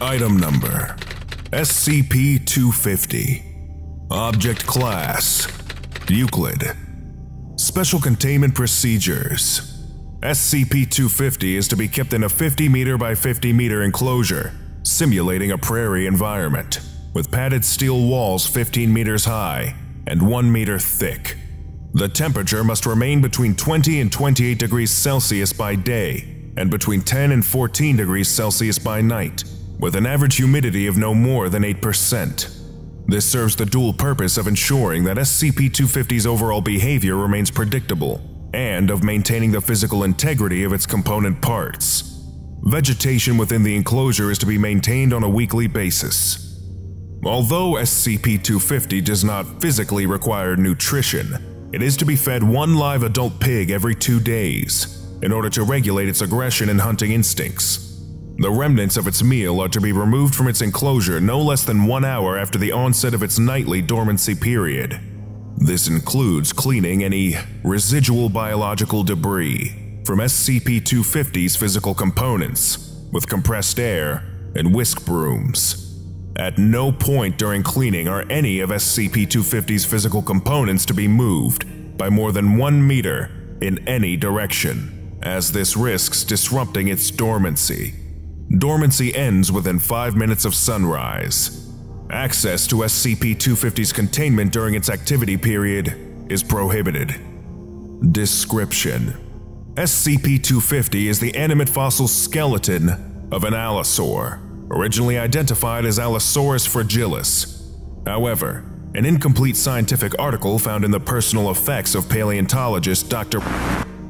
Item Number SCP-250 Object Class Euclid. Special Containment Procedures. SCP-250 is to be kept in a 50 meter by 50 meter enclosure, simulating a prairie environment, with padded steel walls 15 meters high and 1 meter thick. The temperature must remain between 20 and 28 degrees Celsius by day and between 10 and 14 degrees Celsius by night, with an average humidity of no more than 8%. This serves the dual purpose of ensuring that SCP-250's overall behavior remains predictable and of maintaining the physical integrity of its component parts. Vegetation within the enclosure is to be maintained on a weekly basis. Although SCP-250 does not physically require nutrition, it is to be fed one live adult pig every two days in order to regulate its aggression and hunting instincts. The remnants of its meal are to be removed from its enclosure no less than one hour after the onset of its nightly dormancy period. This includes cleaning any residual biological debris from SCP-250's physical components with compressed air and whisk brooms. At no point during cleaning are any of SCP-250's physical components to be moved by more than one meter in any direction, as this risks disrupting its dormancy. Dormancy ends within 5 minutes of sunrise. Access to SCP-250's containment during its activity period is prohibited. Description SCP-250 is the animate fossil skeleton of an allosaur originally identified as Allosaurus fragilis. However, an incomplete scientific article found in the personal effects of paleontologist Dr.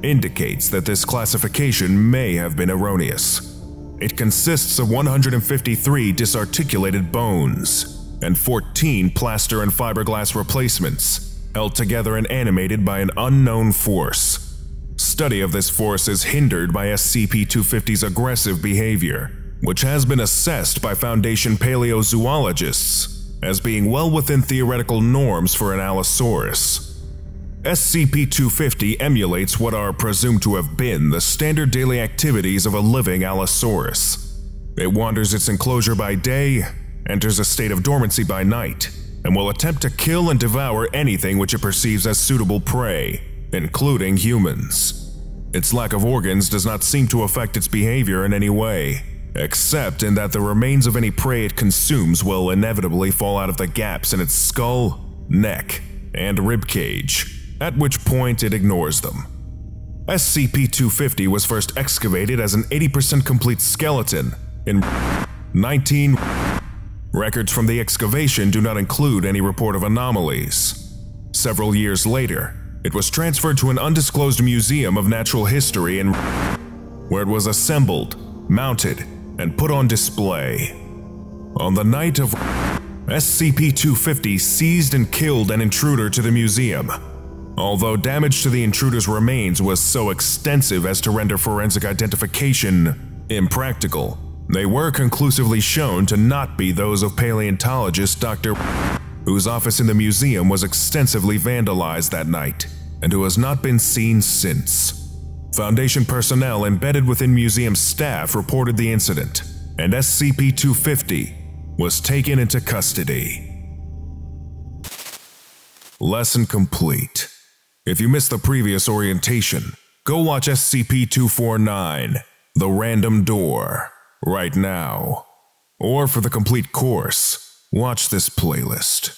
indicates that this classification may have been erroneous. It consists of 153 disarticulated bones and 14 plaster and fiberglass replacements, held together and animated by an unknown force. Study of this force is hindered by SCP-250's aggressive behavior, which has been assessed by Foundation paleozoologists as being well within theoretical norms for an Allosaurus. SCP-250 emulates what are presumed to have been the standard daily activities of a living Allosaurus. It wanders its enclosure by day, enters a state of dormancy by night, and will attempt to kill and devour anything which it perceives as suitable prey, including humans. Its lack of organs does not seem to affect its behavior in any way, except in that the remains of any prey it consumes will inevitably fall out of the gaps in its skull, neck, and ribcage, at which point it ignores them. SCP-250 was first excavated as an 80% complete skeleton in 19 Records from the excavation do not include any report of anomalies. Several years later, it was transferred to an undisclosed museum of natural history in where it was assembled, mounted, and put on display. On the night of SCP-250 seized and killed an intruder to the museum. Although damage to the intruder's remains was so extensive as to render forensic identification impractical, they were conclusively shown to not be those of paleontologist Dr. whose office in the museum was extensively vandalized that night and who has not been seen since. Foundation personnel embedded within museum staff reported the incident, and SCP-250 was taken into custody. Lesson complete. If you missed the previous orientation, go watch SCP-249, The Random Door, right now. Or for the complete course, watch this playlist.